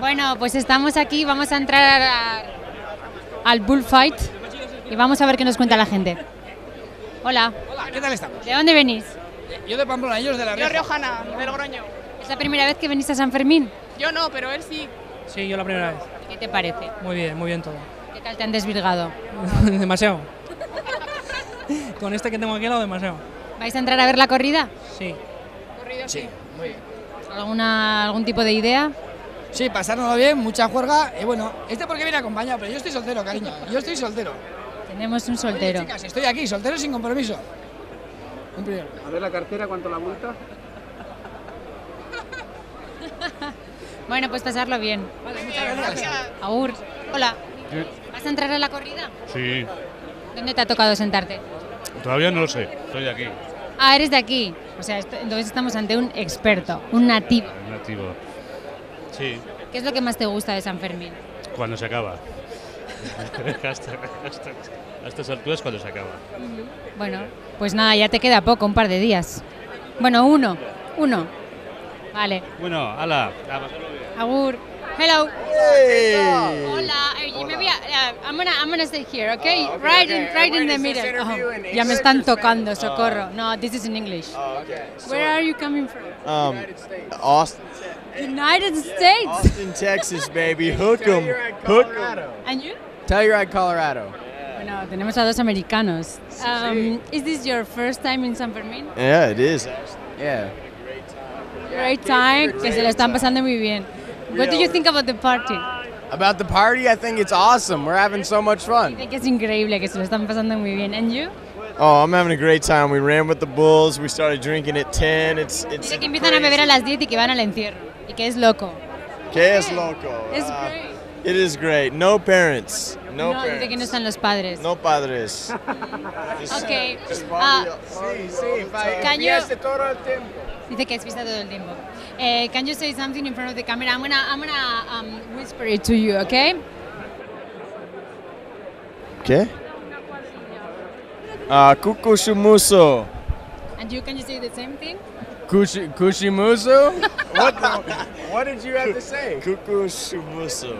Bueno, pues estamos aquí, vamos a entrar a- al bullfight y vamos a ver qué nos cuenta la gente. Hola, Hola, ¿qué tal estamos? ¿de dónde venís? Yo de Pamplona, ellos de La Yo Rioja. riojana, de Logroño. ¿Es la primera vez que venís a San Fermín? Yo no, pero él sí. Sí, yo la primera vez. ¿Qué te parece? Muy bien, muy bien todo. ¿Qué tal te han desvirgado? demasiado. Con este que tengo aquí al lado, demasiado. ¿Vais a entrar a ver la corrida? Sí. Corrido Sí, muy bien. ¿Alguna, ¿Algún tipo de idea? Sí, pasárnoslo bien, mucha juerga. Y bueno, este porque viene acompañado, pero yo estoy soltero, cariño. Yo estoy soltero. Tenemos un Oye, soltero. chicas, estoy aquí, soltero sin compromiso. Un primero. A ver la cartera, ¿cuánto la multa? Bueno, pues pasarlo bien. Vale, muchas gracias. Agur. Hola. ¿Vas a entrar a la corrida? Sí, ¿Dónde te ha tocado sentarte? todavía no lo sé, estoy de aquí, Ah, eres de aquí. O sea, esto- entonces estamos ante un experto, un nativo. nativo. Sí, ¿Qué es lo que más te gusta de San Fermín? cuando se acaba. hasta, hasta, a estas alturas cuando se acaba. Bueno, pues nada, ya te queda poco, un par de días. Bueno, uno, uno. Vale. Bueno, ala. Agur. Hello. Hola. Maybe I, uh, I'm gonna I'm gonna stay here, okay? right in right in the middle. Oh, ya me están tocando, socorro. No, this is in English. Where are you coming from? Um, Austin, United States. Austin, Texas, baby. Hook 'em. Hook 'em. And you? Telluride, Colorado. Bueno, tenemos a dos americanos. Um, is this your first time in San Fermín? Yeah, it is. Yeah. Great time. Que se lo están pasando muy bien. What do you think about the party? About the party, I think it's awesome. We're having so much fun. Que es increíble, que se lo están pasando muy bien. And you? Oh, I'm having a great time. We ran with the bulls. We started drinking at 10. It's it's Dice que empiezan a beber a las 10 y que van al encierro. Y que es loco. Que es loco. Es Ah, great. it is great. No parents. No, No, parents. dice que no están los padres. No padres. Ok. Ah, Sí, sí. Can you- fiesta todo el tiempo. dice que es fiesta todo el tiempo. Eh, can you say something in front of the camera? I'm gonna, I'm gonna um, whisper it to you, okay? ¿Qué? Ah, kukushumuso. And you can you say the same thing? Kushi, kushimusu? what, what did you have to say? Kukushumuso.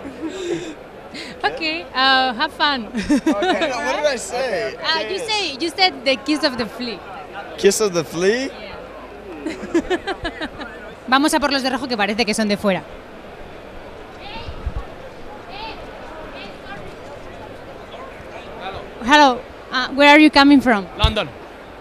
Okay. Uh, have fun. what did I say? Uh, you say you said the kiss of the flea. Kiss of the flea? Vamos a por los de rojo que parece que son de fuera. Hello. Uh, where are you coming from? London.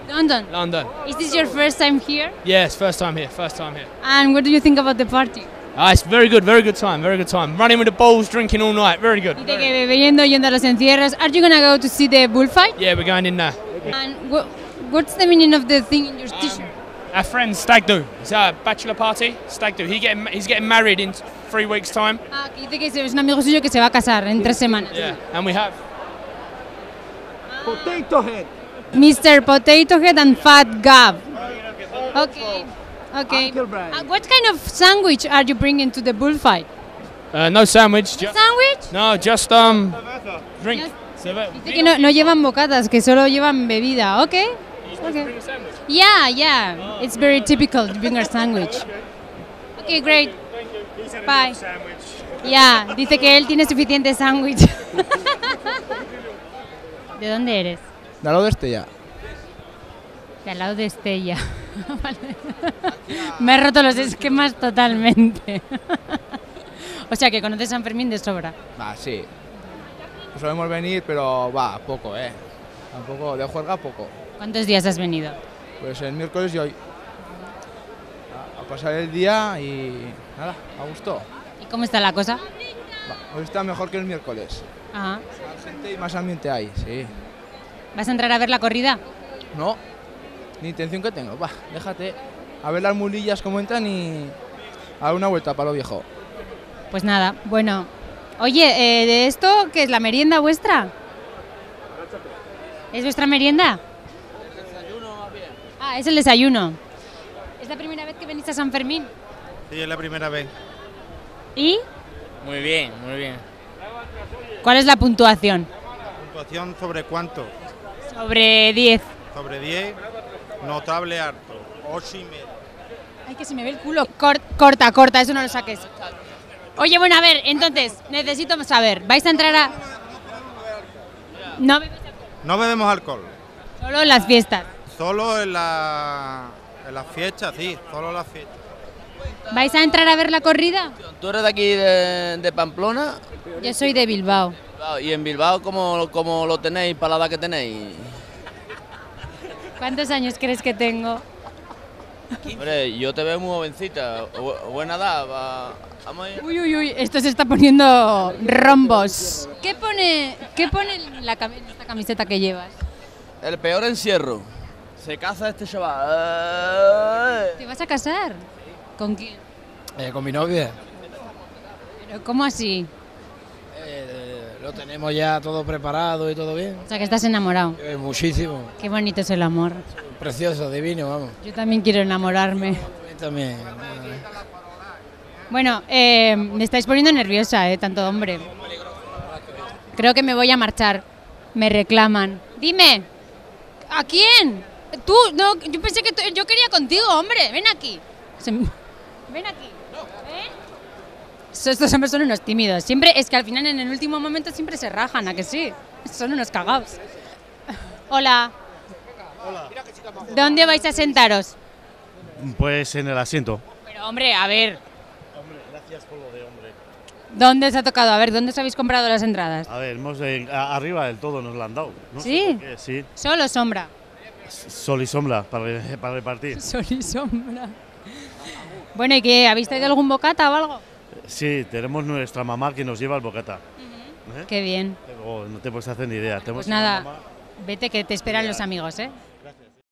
London. London. Is this your first time here? Yes, first time here, first time here. And what do you think about the party? Ah, it's very good, very good time, very good time. Running with the bulls, drinking all night, very good. Dice que bebiendo, yendo a los encierros. Are you gonna go to see the bullfight? Yeah, we're going in there. And wha- what's the meaning of the thing in your t-shirt? Our friend Stag Do. It's a bachelor party. Stag Do. He getting, he's getting married in three weeks' time. Ah, que dice que es un amigo suyo que se va a casar en tres semanas. Yeah, and we have Potato Head. Mr. Potato Head and Fat Gab. Okay. Okay. Uh, what kind of sandwich are you bringing to the bullfight? uh, no sandwich. Sandwich? no, just um drink. Dice que no, no llevan bocatas, que solo llevan bebida. Okay. Okay. Yeah, yeah. It's very typical to bring a sandwich. Okay, great. Bye. Ya, dice que él tiene suficiente sándwich. ¿De dónde eres? De lo de este ya. De al lado de Estella. Vale. Me he roto los esquemas totalmente. o sea que conoces San Fermín de sobra. Va, sí. Solemos venir, pero va, poco, ¿eh? Tampoco, de juerga poco. ¿Cuántos días has venido? Pues el miércoles y hoy. A, a pasar el día y nada, a gusto. ¿Y cómo está la cosa? Va, hoy está mejor que el miércoles. Ajá. Más gente y más ambiente hay, sí. ¿Vas a entrar a ver la corrida? No, ni intención que tengo. Va, déjate. A ver las mulillas cómo entran y a dar una vuelta para lo viejo. Pues nada, bueno. Oye, eh, ¿de esto qué es la merienda vuestra? ¿Es vuestra merienda? Ah, es el desayuno. ¿Es la primera vez que venís a San Fermín? Sí, es la primera vez. ¿Y Muy bien, muy bien. cuál es la puntuación? ¿Puntuación sobre cuánto? Sobre 10. Sobre 10. Notable harto. 8 y medio. Ay, que se me ve el culo. Cor- corta, corta, eso no lo saques. Oye, bueno, a ver, entonces, necesito saber, ¿vais a entrar a...? No, bebes No bebemos alcohol. solo en las fiestas. Solo en la, en las fiestas, sí, solo en las fiestas. ¿Vais a entrar a ver la corrida? ¿Tú eres de aquí de, de Pamplona? Yo soy de Bilbao. ¿Y en Bilbao cómo, cómo lo tenéis, para la edad que tenéis? ¿Cuántos años crees que tengo? Hombre, yo te veo muy jovencita, bu- buena edad, va- vamos a ir. Uy, uy, uy, esto se está poniendo rombos. ¿Qué pone, qué pone en la cami- en esta camiseta que llevas? El peor encierro. Se casa este chaval. ¿Te vas a casar? ¿Con quién? Eh, con mi novia. ¿Pero cómo así? Lo tenemos ya todo preparado y todo bien. O sea, que estás enamorado. Eh, muchísimo. Qué bonito es el amor. Precioso, divino, vamos. Yo también quiero enamorarme. Yo también. Bueno, eh, me estáis poniendo nerviosa, eh, tanto hombre. Creo que me voy a marchar. Me reclaman. Dime, ¿a quién? Tú, no, yo pensé que yo quería contigo, hombre. Ven aquí. Ven aquí. Estos hombres son unos tímidos. Siempre, es que al final en el último momento siempre se rajan, ¿a que sí? Son unos cagados. Hola. ¿Dónde vais a sentaros? Pues en el asiento. Pero hombre, a ver, Gracias por lo de hombre. ¿dónde os ha tocado? A ver, ¿dónde os habéis comprado las entradas? A ver, hemos a- arriba del todo nos la han dado. No sé ¿Sí? por qué, sí. Sol o sombra. Sol y sombra para, para repartir. Sol y sombra. Bueno, ¿y qué? ¿Habéis traído algún bocata o algo? Sí, tenemos nuestra mamá que nos lleva el bocata. ¿Eh? Qué bien. Oh, no te puedes hacer ni idea. Pues nada, mamá- vete que te esperan los amigos, ¿eh?